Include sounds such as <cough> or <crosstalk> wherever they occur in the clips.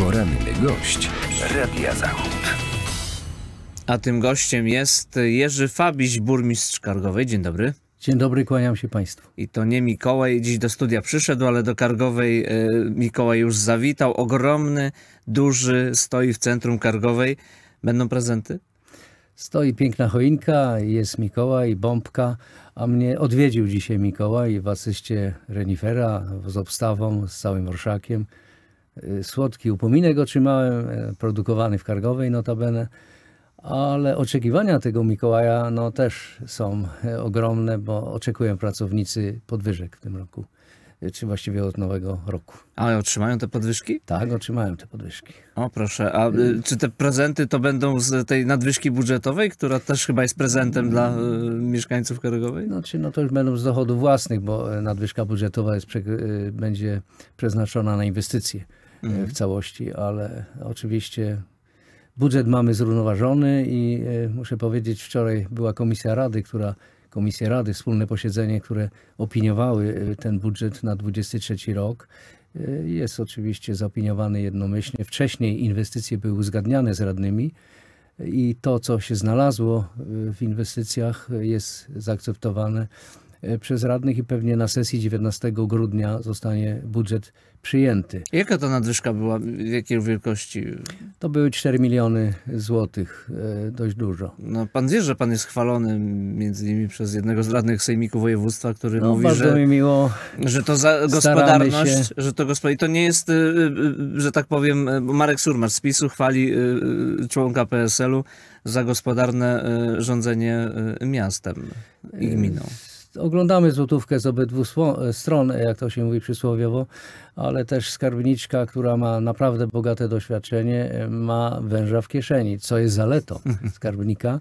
Poranny gość Radia Zachód. A tym gościem jest Jerzy Fabiś, burmistrz Kargowej. Dzień dobry. Dzień dobry, kłaniam się Państwu. I to nie Mikołaj dziś do studia przyszedł, ale do Kargowej e, Mikołaj już zawitał. Ogromny, duży, stoi w centrum Kargowej. Będą prezenty? Stoi piękna choinka, jest Mikołaj, bombka, a mnie odwiedził dzisiaj Mikołaj w asyście renifera z obstawą, z całym orszakiem. Y, Słodki upominek otrzymałem, e, produkowany w Kargowej notabene, ale oczekiwania tego Mikołaja no, też są e, ogromne, bo oczekują pracownicy podwyżek w tym roku, y, czy właściwie od nowego roku. A otrzymają te podwyżki? Tak, otrzymałem te podwyżki. O proszę, a y, czy te prezenty to będą z tej nadwyżki budżetowej, która też chyba jest prezentem dla y, mieszkańców Kargowej? Znaczy, no to już będą z dochodów własnych, bo nadwyżka budżetowa jest, będzie przeznaczona na inwestycje e, w całości, ale oczywiście budżet mamy zrównoważony i e, muszę powiedzieć, wczoraj była komisja Rady, która Komisje Rady, wspólne posiedzenie, które opiniowały e, ten budżet na 23 rok. E, Jest oczywiście zaopiniowany jednomyślnie. Wcześniej inwestycje były uzgadniane z radnymi i to, co się znalazło w inwestycjach, jest zaakceptowane przez radnych i pewnie na sesji 19 grudnia zostanie budżet przyjęty. Jaka to nadwyżka była? Jakiej wielkości? To były 4 miliony złotych, y, dość dużo. No, pan wie, że pan jest chwalony między innymi przez jednego z radnych sejmiku województwa, który No, mówi, że, mi miło. że to za gospodarność, że to gospodarność, to nie jest, y, że tak powiem, Marek Surmacz z PiSu chwali członka PSL-u za gospodarne rządzenie miastem i gminą. Oglądamy złotówkę z obydwu stron, jak to się mówi przysłowiowo, ale też skarbniczka, która ma naprawdę bogate doświadczenie, ma węża w kieszeni, co jest zaletą <laughs> skarbnika.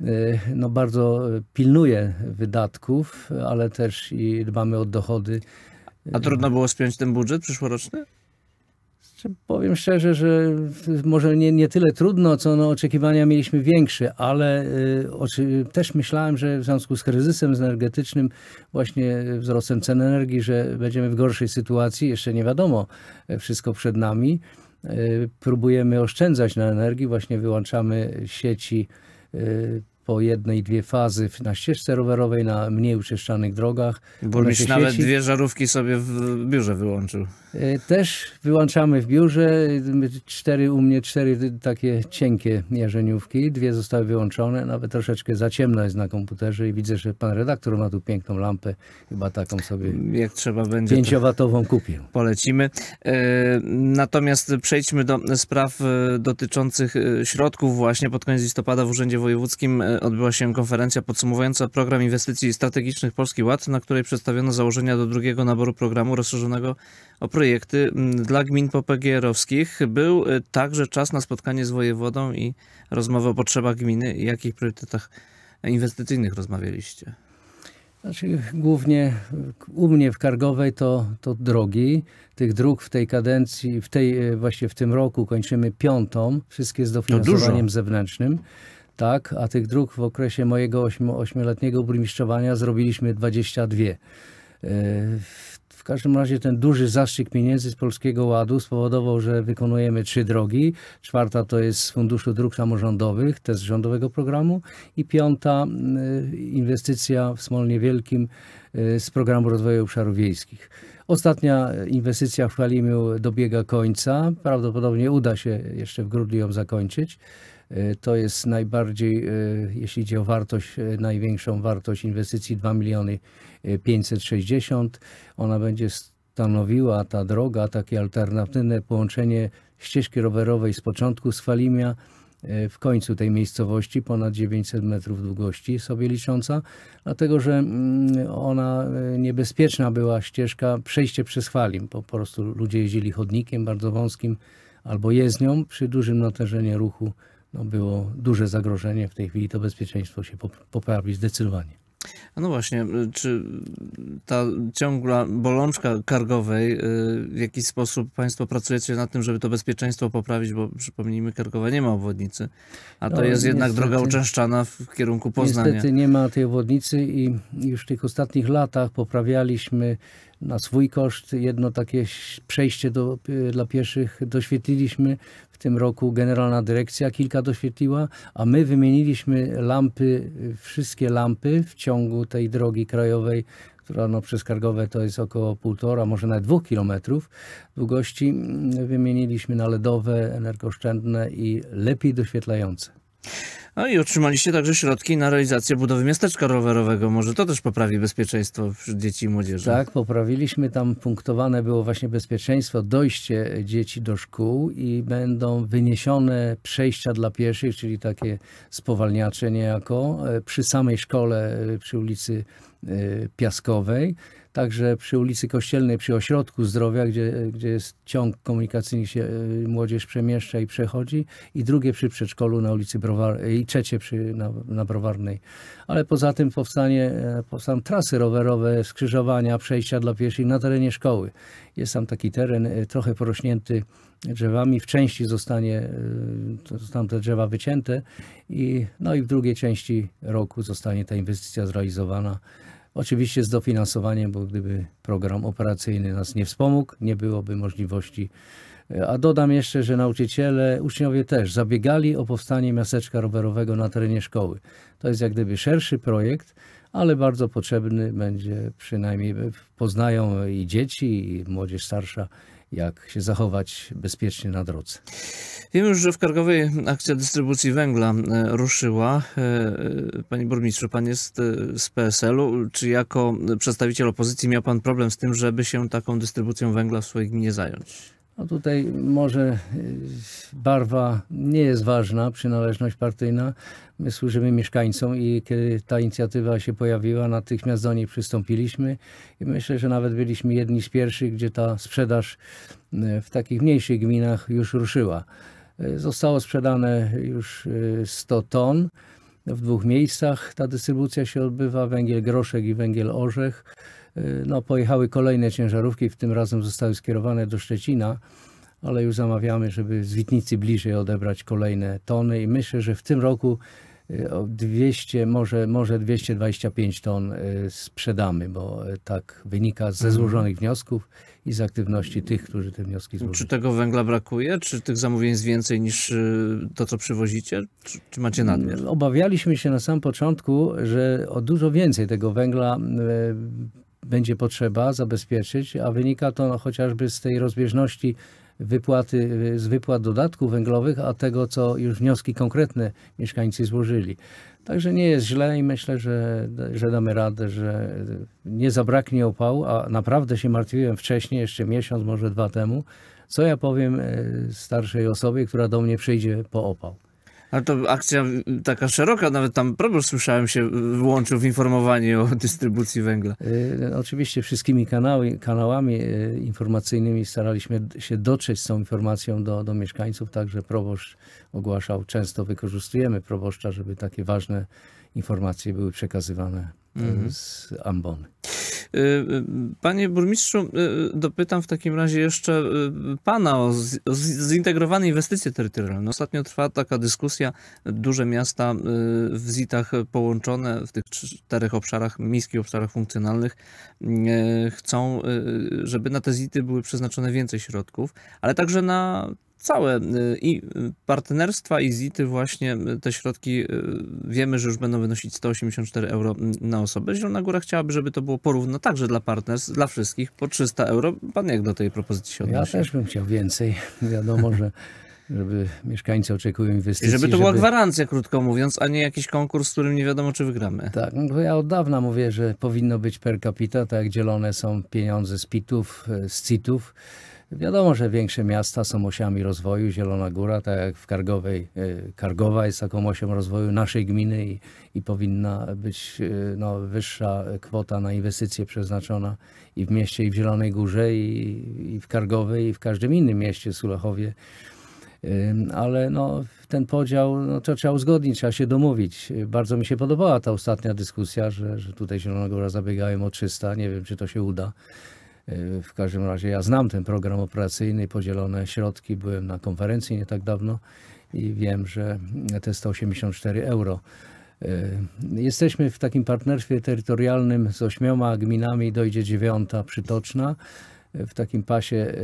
Y, No bardzo pilnuje wydatków, ale też i dbamy o dochody. A trudno było spiąć ten budżet przyszłoroczny? Powiem szczerze, że może nie, nie tyle trudno, co no, oczekiwania mieliśmy większe, ale y, oczy, też myślałem, że w związku z kryzysem energetycznym, właśnie wzrostem cen energii, że będziemy w gorszej sytuacji. Jeszcze nie wiadomo, e, wszystko przed nami. Y, próbujemy oszczędzać na energii, właśnie wyłączamy sieci y, po jednej, dwie fazy na ścieżce rowerowej, na mniej uczeszczanych drogach. Burmistrz nawet dwie żarówki sobie w biurze wyłączył. E, Też wyłączamy w biurze. Cztery u mnie, cztery takie cienkie jarzeniówki. Dwie zostały wyłączone. Nawet troszeczkę za ciemno jest na komputerze i widzę, że pan redaktor ma tu piękną lampę. Chyba taką sobie Jak trzeba będzie, to pięciowatową kupił. polecimy. E, Natomiast przejdźmy do spraw e, dotyczących środków. Właśnie pod koniec listopada w Urzędzie Wojewódzkim odbyła się konferencja podsumowująca program inwestycji strategicznych Polski Ład, na której przedstawiono założenia do drugiego naboru programu rozszerzonego o projekty m, dla gmin popegierowskich. Był e, także czas na spotkanie z wojewodą i rozmowę o potrzebach gminy i jakich priorytetach inwestycyjnych rozmawialiście. Znaczy, głównie u mnie w Kargowej to, to drogi. Tych dróg w tej kadencji, w tej, e, właśnie w tym roku kończymy piątą. Wszystkie z dofinansowaniem zewnętrznym. Tak, a tych dróg w okresie mojego ośmiu- ośmioletniego burmistrzowania zrobiliśmy 22. Każdym razie ten duży zastrzyk pieniędzy z Polskiego Ładu spowodował, że wykonujemy trzy drogi. Czwarta to jest z Funduszu Dróg Samorządowych, też z rządowego programu. I piąta y, inwestycja w Smolnie Wielkim y, z Programu Rozwoju Obszarów Wiejskich. Ostatnia inwestycja w Chwalimiu dobiega końca. Prawdopodobnie uda się jeszcze w grudniu ją zakończyć. Y, To jest najbardziej, y, jeśli idzie o wartość, y, największą wartość inwestycji 2 miliony y, 560. Ona będzie stanowiła ta droga takie alternatywne połączenie ścieżki rowerowej z początku z Falimia w końcu tej miejscowości, ponad 900 metrów długości sobie licząca, dlatego że mm, ona niebezpieczna była ścieżka, przejście przez Falim, po prostu ludzie jeździli chodnikiem bardzo wąskim albo jezdnią przy dużym natężeniu ruchu no było duże zagrożenie. W tej chwili to bezpieczeństwo się pop- poprawi zdecydowanie. A No właśnie, y, czy ta ciągła bolączka kargowej, y, w jaki sposób Państwo pracujecie nad tym, żeby to bezpieczeństwo poprawić, bo przypomnijmy, Kargowa nie ma obwodnicy, a to No, jest jednak niestety- droga uczęszczana w kierunku Poznania. Niestety nie ma tej obwodnicy i już w tych ostatnich latach poprawialiśmy na swój koszt jedno takie przejście do, dla pieszych doświetliliśmy. W tym roku Generalna Dyrekcja kilka doświetliła, a my wymieniliśmy lampy, wszystkie lampy w ciągu tej drogi krajowej która no, przez Kargowe to jest około półtora, może nawet dwóch kilometrów długości, wymieniliśmy na LEDowe, energooszczędne i lepiej doświetlające. No i otrzymaliście także środki na realizację budowy miasteczka rowerowego. Może to też poprawi bezpieczeństwo dzieci i młodzieży. Tak, poprawiliśmy. Tam punktowane było właśnie bezpieczeństwo, dojście dzieci do szkół i będą wyniesione przejścia dla pieszych, czyli takie spowalniacze niejako, e, przy samej szkole, e, przy ulicy e, Piaskowej. Także przy ulicy Kościelnej, przy ośrodku zdrowia, gdzie, gdzie jest ciąg komunikacyjny, się y, młodzież przemieszcza i przechodzi, i drugie przy przedszkolu na ulicy Browarnej, i trzecie przy, na, na Browarnej. Ale poza tym powstanie, e, powstaną trasy rowerowe, skrzyżowania, przejścia dla pieszych na terenie szkoły. Jest tam taki teren e, trochę porośnięty drzewami. W części zostanie, e, zostaną te drzewa wycięte i, no i w drugiej części roku zostanie ta inwestycja zrealizowana. Oczywiście z dofinansowaniem, bo gdyby program operacyjny nas nie wspomógł, nie byłoby możliwości. A dodam jeszcze, że nauczyciele, uczniowie też zabiegali o powstanie miasteczka rowerowego na terenie szkoły. To jest jak gdyby szerszy projekt, ale bardzo potrzebny będzie przynajmniej poznają i dzieci, i młodzież starsza, jak się zachować bezpiecznie na drodze. Wiem już, że w Kargowej akcja dystrybucji węgla e, ruszyła. E, e, panie burmistrzu, pan jest z PSL-u. Czy jako przedstawiciel opozycji miał pan problem z tym, żeby się taką dystrybucją węgla w swojej gminie zająć? No tutaj może barwa nie jest ważna, przynależność partyjna. My służymy mieszkańcom i kiedy ta inicjatywa się pojawiła, natychmiast do niej przystąpiliśmy i myślę, że nawet byliśmy jedni z pierwszych, gdzie ta sprzedaż w takich mniejszych gminach już ruszyła. Zostało sprzedane już 100 y, ton. W dwóch miejscach ta dystrybucja się odbywa, węgiel groszek i węgiel orzech. Y, no, pojechały kolejne ciężarówki, w tym razem zostały skierowane do Szczecina, ale już zamawiamy, żeby z Witnicy bliżej odebrać kolejne tony i myślę, że w tym roku 200, może, może 225 ton y, sprzedamy, bo tak wynika ze mhm. złożonych wniosków i z aktywności tych, którzy te wnioski złożyli. Czy tego węgla brakuje? Czy tych zamówień jest więcej niż y, to, co przywozicie? Czy, czy macie nadmiar? Mm, obawialiśmy się na samym początku, że o dużo więcej tego węgla będzie potrzeba zabezpieczyć, a wynika to no, chociażby z tej rozbieżności wypłaty, z wypłat dodatków węglowych, a tego, co już wnioski konkretne mieszkańcy złożyli. Także nie jest źle i myślę, że, że damy radę, że nie zabraknie opału, a naprawdę się martwiłem wcześniej, jeszcze miesiąc, może dwa temu, co ja powiem e, starszej osobie, która do mnie przyjdzie po opał. Ale to akcja taka szeroka, nawet tam proboszcz słyszałem się włączył w informowanie o dystrybucji węgla. Y, oczywiście wszystkimi kanały, kanałami y, informacyjnymi staraliśmy się dotrzeć z tą informacją do, do mieszkańców, także proboszcz ogłaszał, często wykorzystujemy proboszcza, żeby takie ważne informacje były przekazywane mhm. z ambony. Y, y, panie burmistrzu, y, dopytam w takim razie jeszcze pana o, zintegrowane inwestycje terytorialne. Ostatnio trwa taka dyskusja. Duże miasta w ZIT-ach połączone w tych czterech obszarach, miejskich obszarach funkcjonalnych chcą, żeby na te ZIT-y były przeznaczone więcej środków, ale także na całe y, i partnerstwa i ZIT-y właśnie y, te środki y, wiemy, że już będą wynosić 184 euro na osobę. Zielona Góra chciałaby, żeby to było porówno także dla partnerstw, dla wszystkich po 300 euro. Pan jak do tej propozycji się odnosi? Ja też bym chciał więcej. <laughs> Wiadomo, że żeby mieszkańcy oczekują inwestycji. I żeby to była gwarancja, krótko mówiąc, a nie jakiś konkurs, z którym nie wiadomo, czy wygramy. Tak, no bo ja od dawna mówię, że powinno być per capita, tak jak dzielone są pieniądze z PIT-ów, z CIT-ów. Wiadomo, że większe miasta są osiami rozwoju. Zielona Góra, tak jak w Kargowej, e, Kargowa jest taką osią rozwoju naszej gminy i, i powinna być e, no, wyższa kwota na inwestycje przeznaczona i w mieście, i w Zielonej Górze, i, i w Kargowej, i w każdym innym mieście, Sulechowie. Ale no, ten podział no, to trzeba uzgodnić, trzeba się domówić. Bardzo mi się podobała ta ostatnia dyskusja, że, że tutaj Zielona Góra zabiegałem o 300. Nie wiem, czy to się uda. E, w każdym razie ja znam ten program operacyjny, podzielone środki. Byłem na konferencji nie tak dawno i wiem, że te 184 euro Jesteśmy w takim partnerstwie terytorialnym z ośmioma gminami, dojdzie dziewiąta przytoczna, w takim pasie,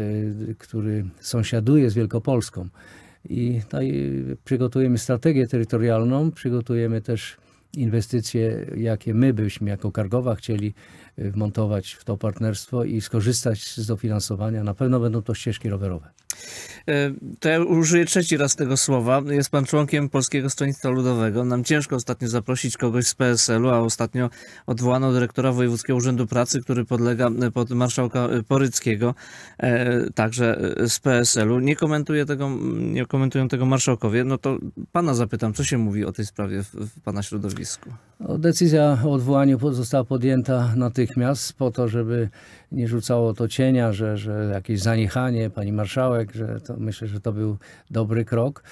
który sąsiaduje z Wielkopolską. I tutaj przygotujemy strategię terytorialną, przygotujemy też inwestycje, jakie my byśmy jako Kargowa chcieli wmontować w to partnerstwo i skorzystać z dofinansowania. Na pewno będą to ścieżki rowerowe. E, to ja użyję trzeci raz tego słowa. Jest pan członkiem Polskiego Stronnictwa Ludowego. Nam ciężko ostatnio zaprosić kogoś z PSL-u, a ostatnio odwołano dyrektora Wojewódzkiego Urzędu Pracy, który podlega pod marszałka Poryckiego, e, także z PSL-u. Nie, komentuje tego, nie komentują tego marszałkowie. No to pana zapytam, co się mówi o tej sprawie w, w pana środowisku? Decyzja o odwołaniu została podjęta natychmiast po to, żeby nie rzucało to cienia, że, że jakieś zaniechanie pani marszałek, że to myślę, że to był dobry krok.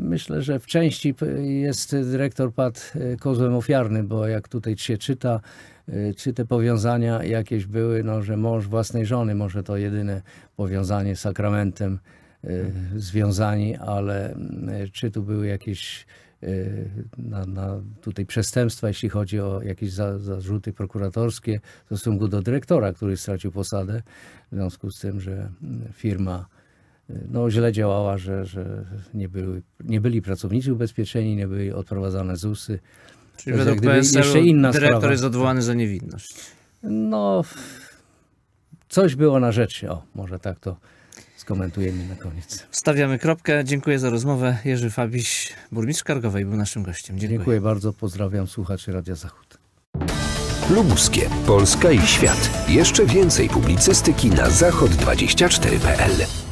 Myślę, że w części jest dyrektor padł e, kozłem ofiarnym, bo jak tutaj się czyta, e, czy te powiązania jakieś były, no, że mąż własnej żony, może to jedyne powiązanie z sakramentem e, związani, ale czy tu były jakieś na, na tutaj przestępstwa, jeśli chodzi o jakieś za, zarzuty prokuratorskie w stosunku do dyrektora, który stracił posadę, w związku z tym, że firma no, źle działała, że, że nie, były, nie byli pracownicy ubezpieczeni, nie byli odprowadzane ZUSy. Czyli według PSL inna dyrektor sprawa. jest odwołany za niewinność. No, coś było na rzeczy. O, może tak to skomentujemy na koniec. Stawiamy kropkę. Dziękuję za rozmowę. Jerzy Fabiś, burmistrz Kargowej, był naszym gościem. Dziękuję. Dziękuję bardzo. Pozdrawiam słuchaczy Radia Zachód. Lubuskie, Polska i świat. Jeszcze więcej publicystyki na zachod24.pl